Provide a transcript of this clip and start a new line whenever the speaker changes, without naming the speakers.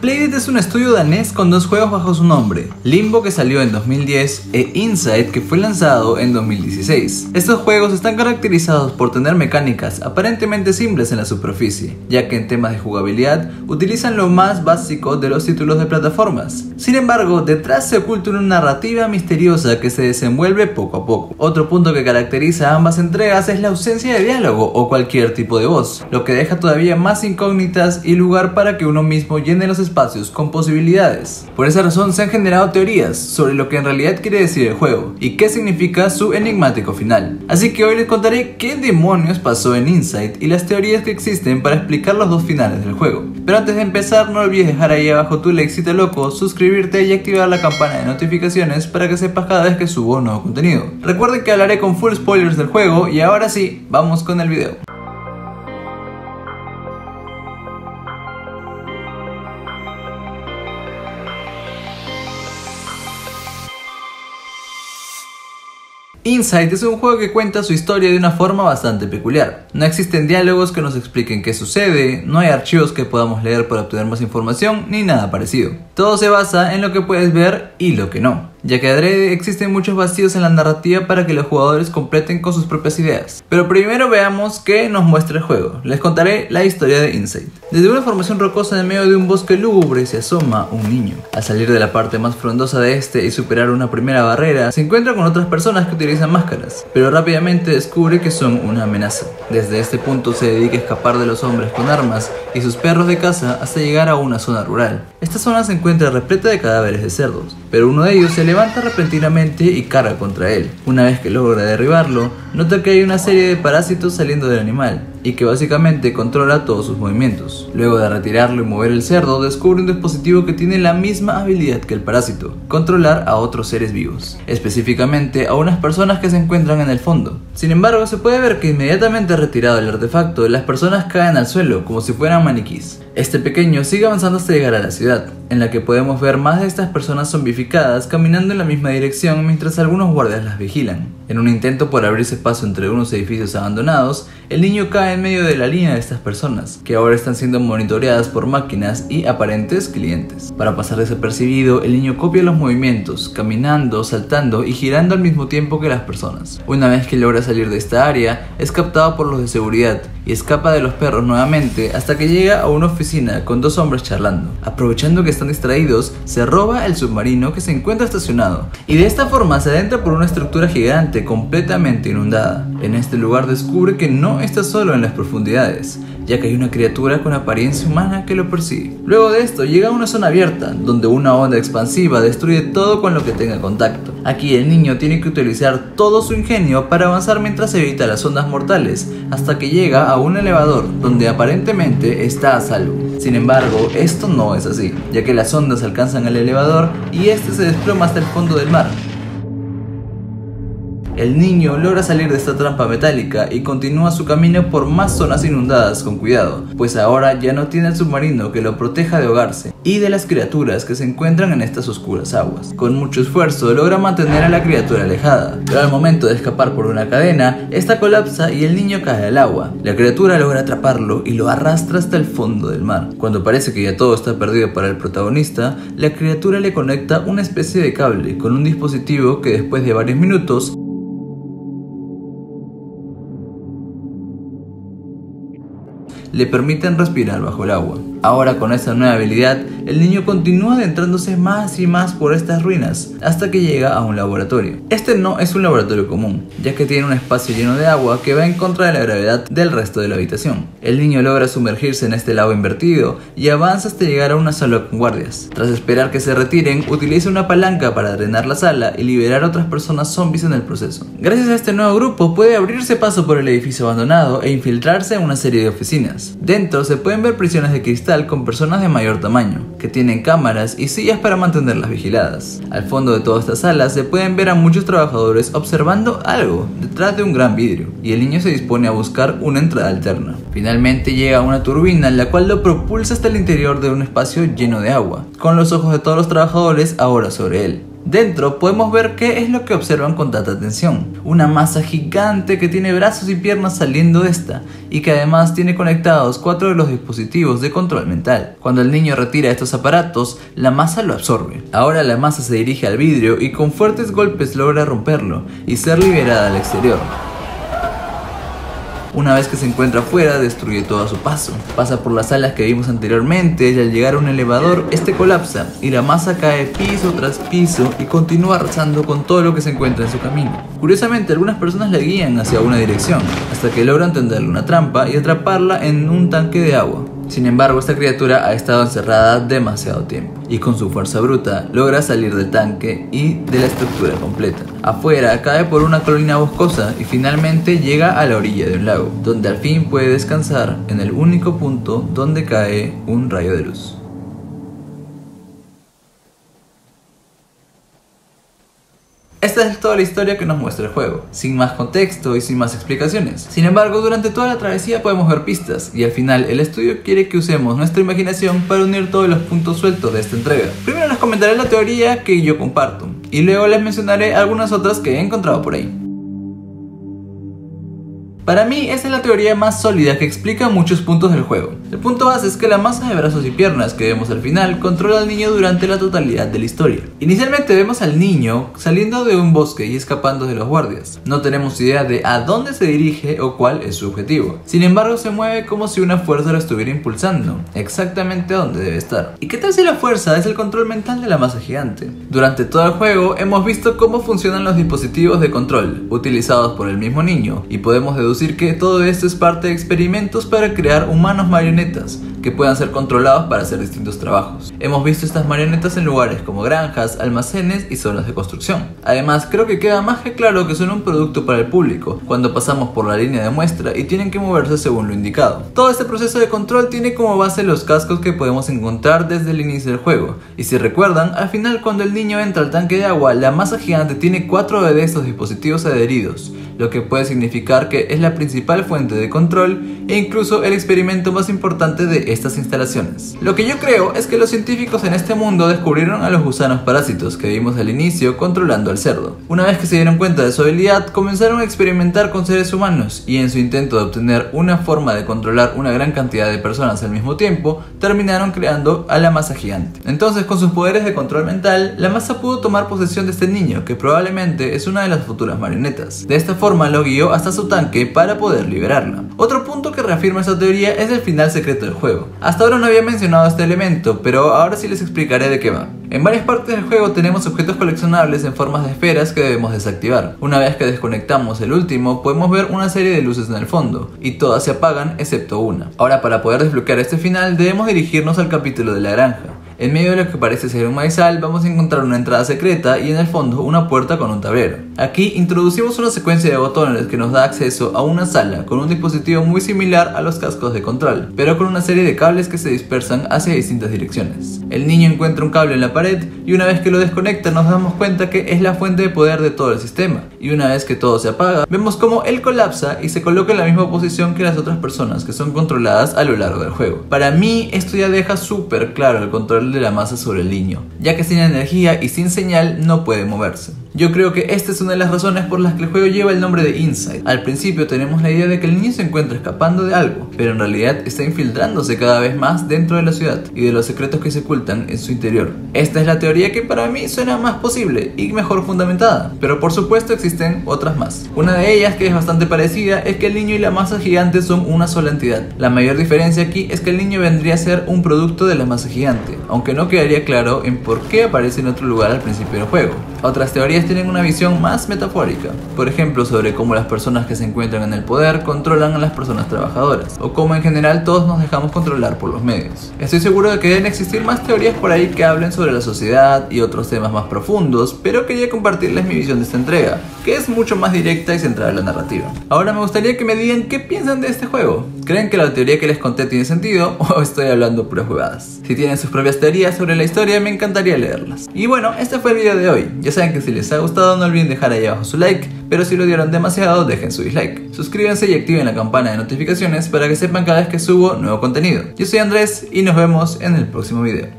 Playdead es un estudio danés con dos juegos bajo su nombre, Limbo que salió en 2010 e Inside que fue lanzado en 2016. Estos juegos están caracterizados por tener mecánicas aparentemente simples en la superficie, ya que en temas de jugabilidad utilizan lo más básico de los títulos de plataformas. Sin embargo, detrás se oculta una narrativa misteriosa que se desenvuelve poco a poco. Otro punto que caracteriza a ambas entregas es la ausencia de diálogo o cualquier tipo de voz, lo que deja todavía más incógnitas y lugar para que uno mismo llene los espacios con posibilidades. Por esa razón se han generado teorías sobre lo que en realidad quiere decir el juego y qué significa su enigmático final. Así que hoy les contaré qué demonios pasó en Insight y las teorías que existen para explicar los dos finales del juego. Pero antes de empezar no olvides dejar ahí abajo tu like loco, suscribirte y activar la campana de notificaciones para que sepas cada vez que subo nuevo contenido. Recuerden que hablaré con full spoilers del juego y ahora sí, vamos con el video. Insight es un juego que cuenta su historia de una forma bastante peculiar. No existen diálogos que nos expliquen qué sucede, no hay archivos que podamos leer para obtener más información, ni nada parecido. Todo se basa en lo que puedes ver y lo que no ya que adrede existen muchos vacíos en la narrativa para que los jugadores completen con sus propias ideas. Pero primero veamos qué nos muestra el juego. Les contaré la historia de Insight. Desde una formación rocosa en medio de un bosque lúgubre se asoma un niño. Al salir de la parte más frondosa de este y superar una primera barrera, se encuentra con otras personas que utilizan máscaras, pero rápidamente descubre que son una amenaza. Desde este punto se dedica a escapar de los hombres con armas y sus perros de caza hasta llegar a una zona rural. Esta zona se encuentra repleta de cadáveres de cerdos, pero uno de ellos se levanta repentinamente y carga contra él. Una vez que logra derribarlo, nota que hay una serie de parásitos saliendo del animal y que básicamente controla todos sus movimientos. Luego de retirarlo y mover el cerdo, descubre un dispositivo que tiene la misma habilidad que el parásito, controlar a otros seres vivos, específicamente a unas personas que se encuentran en el fondo. Sin embargo, se puede ver que inmediatamente retirado el artefacto, las personas caen al suelo como si fueran maniquís. Este pequeño sigue avanzando hasta llegar a la ciudad, en la que podemos ver más de estas personas zombificadas caminando en la misma dirección mientras algunos guardias las vigilan. En un intento por abrirse paso entre unos edificios abandonados, el niño cae en medio de la línea de estas personas, que ahora están siendo monitoreadas por máquinas y aparentes clientes. Para pasar desapercibido, el niño copia los movimientos, caminando, saltando y girando al mismo tiempo que las personas. Una vez que logra salir de esta área, es captado por los de seguridad y escapa de los perros nuevamente hasta que llega a una oficina con dos hombres charlando. Aprovechando que están distraídos, se roba el submarino que se encuentra estacionado y de esta forma se adentra por una estructura gigante completamente inundada. En este lugar descubre que no está solo en las profundidades, ya que hay una criatura con apariencia humana que lo persigue. Luego de esto llega a una zona abierta, donde una onda expansiva destruye todo con lo que tenga contacto. Aquí el niño tiene que utilizar todo su ingenio para avanzar mientras evita las ondas mortales, hasta que llega a un elevador, donde aparentemente está a salvo. Sin embargo, esto no es así, ya que las ondas alcanzan el elevador y este se desploma hasta el fondo del mar, el niño logra salir de esta trampa metálica y continúa su camino por más zonas inundadas con cuidado, pues ahora ya no tiene el submarino que lo proteja de ahogarse y de las criaturas que se encuentran en estas oscuras aguas. Con mucho esfuerzo logra mantener a la criatura alejada, pero al momento de escapar por una cadena, esta colapsa y el niño cae al agua. La criatura logra atraparlo y lo arrastra hasta el fondo del mar. Cuando parece que ya todo está perdido para el protagonista, la criatura le conecta una especie de cable con un dispositivo que después de varios minutos le permiten respirar bajo el agua. Ahora con esta nueva habilidad, el niño continúa adentrándose más y más por estas ruinas hasta que llega a un laboratorio. Este no es un laboratorio común, ya que tiene un espacio lleno de agua que va en contra de la gravedad del resto de la habitación. El niño logra sumergirse en este lago invertido y avanza hasta llegar a una sala con guardias. Tras esperar que se retiren, utiliza una palanca para drenar la sala y liberar a otras personas zombies en el proceso. Gracias a este nuevo grupo puede abrirse paso por el edificio abandonado e infiltrarse en una serie de oficinas. Dentro se pueden ver prisiones de cristal con personas de mayor tamaño, que tienen cámaras y sillas para mantenerlas vigiladas. Al fondo de toda esta sala se pueden ver a muchos trabajadores observando algo detrás de un gran vidrio, y el niño se dispone a buscar una entrada alterna. Finalmente llega una turbina la cual lo propulsa hasta el interior de un espacio lleno de agua, con los ojos de todos los trabajadores ahora sobre él. Dentro podemos ver qué es lo que observan con tanta atención. Una masa gigante que tiene brazos y piernas saliendo de esta y que además tiene conectados cuatro de los dispositivos de control mental. Cuando el niño retira estos aparatos, la masa lo absorbe. Ahora la masa se dirige al vidrio y con fuertes golpes logra romperlo y ser liberada al exterior. Una vez que se encuentra afuera, destruye todo a su paso. Pasa por las salas que vimos anteriormente y al llegar a un elevador, este colapsa y la masa cae piso tras piso y continúa arrasando con todo lo que se encuentra en su camino. Curiosamente, algunas personas la guían hacia una dirección, hasta que logran tenderle una trampa y atraparla en un tanque de agua. Sin embargo, esta criatura ha estado encerrada demasiado tiempo y con su fuerza bruta logra salir del tanque y de la estructura completa. Afuera cae por una colina boscosa y finalmente llega a la orilla de un lago, donde al fin puede descansar en el único punto donde cae un rayo de luz. Esta es toda la historia que nos muestra el juego, sin más contexto y sin más explicaciones. Sin embargo, durante toda la travesía podemos ver pistas, y al final el estudio quiere que usemos nuestra imaginación para unir todos los puntos sueltos de esta entrega. Primero les comentaré la teoría que yo comparto, y luego les mencionaré algunas otras que he encontrado por ahí. Para mí, esa es la teoría más sólida que explica muchos puntos del juego. El punto base es que la masa de brazos y piernas que vemos al final controla al niño durante la totalidad de la historia. Inicialmente vemos al niño saliendo de un bosque y escapando de los guardias. No tenemos idea de a dónde se dirige o cuál es su objetivo. Sin embargo, se mueve como si una fuerza lo estuviera impulsando, exactamente a dónde debe estar. ¿Y qué tal si la fuerza es el control mental de la masa gigante? Durante todo el juego hemos visto cómo funcionan los dispositivos de control utilizados por el mismo niño y podemos deducir que todo esto es parte de experimentos para crear humanos marionetas que puedan ser controlados para hacer distintos trabajos. Hemos visto estas marionetas en lugares como granjas, almacenes y zonas de construcción. Además, creo que queda más que claro que son un producto para el público cuando pasamos por la línea de muestra y tienen que moverse según lo indicado. Todo este proceso de control tiene como base los cascos que podemos encontrar desde el inicio del juego. Y si recuerdan, al final cuando el niño entra al tanque de agua, la masa gigante tiene cuatro de estos dispositivos adheridos lo que puede significar que es la principal fuente de control e incluso el experimento más importante de estas instalaciones. Lo que yo creo es que los científicos en este mundo descubrieron a los gusanos parásitos que vimos al inicio controlando al cerdo. Una vez que se dieron cuenta de su habilidad, comenzaron a experimentar con seres humanos y en su intento de obtener una forma de controlar una gran cantidad de personas al mismo tiempo, terminaron creando a la masa gigante. Entonces, con sus poderes de control mental, la masa pudo tomar posesión de este niño, que probablemente es una de las futuras marionetas. De esta forma, lo guió hasta su tanque para poder liberarla. Otro punto que reafirma esta teoría es el final secreto del juego. Hasta ahora no había mencionado este elemento, pero ahora sí les explicaré de qué va. En varias partes del juego tenemos objetos coleccionables en formas de esferas que debemos desactivar. Una vez que desconectamos el último, podemos ver una serie de luces en el fondo, y todas se apagan excepto una. Ahora para poder desbloquear este final debemos dirigirnos al capítulo de la granja. En medio de lo que parece ser un maizal vamos a encontrar una entrada secreta y en el fondo una puerta con un tablero. Aquí introducimos una secuencia de botones que nos da acceso a una sala con un dispositivo muy similar a los cascos de control, pero con una serie de cables que se dispersan hacia distintas direcciones. El niño encuentra un cable en la pared y una vez que lo desconecta nos damos cuenta que es la fuente de poder de todo el sistema. Y una vez que todo se apaga, vemos como él colapsa y se coloca en la misma posición que las otras personas que son controladas a lo largo del juego. Para mí esto ya deja súper claro el de la masa sobre el niño, ya que sin energía y sin señal no puede moverse. Yo creo que esta es una de las razones por las que el juego lleva el nombre de Inside. Al principio tenemos la idea de que el niño se encuentra escapando de algo, pero en realidad está infiltrándose cada vez más dentro de la ciudad y de los secretos que se ocultan en su interior. Esta es la teoría que para mí suena más posible y mejor fundamentada, pero por supuesto existen otras más. Una de ellas, que es bastante parecida, es que el niño y la masa gigante son una sola entidad. La mayor diferencia aquí es que el niño vendría a ser un producto de la masa gigante, aunque no quedaría claro en por qué aparece en otro lugar al principio del juego. Otras teorías tienen una visión más metafórica, por ejemplo sobre cómo las personas que se encuentran en el poder controlan a las personas trabajadoras, o cómo en general todos nos dejamos controlar por los medios. Estoy seguro de que deben existir más teorías por ahí que hablen sobre la sociedad y otros temas más profundos, pero quería compartirles mi visión de esta entrega, que es mucho más directa y centrada en la narrativa. Ahora me gustaría que me digan qué piensan de este juego. ¿Creen que la teoría que les conté tiene sentido o estoy hablando puras jugadas? Si tienen sus propias teorías sobre la historia me encantaría leerlas. Y bueno, este fue el video de hoy. Ya saben que si les ha gustado no olviden dejar ahí abajo su like, pero si lo dieron demasiado dejen su dislike. Suscríbanse y activen la campana de notificaciones para que sepan cada vez que subo nuevo contenido. Yo soy Andrés y nos vemos en el próximo video.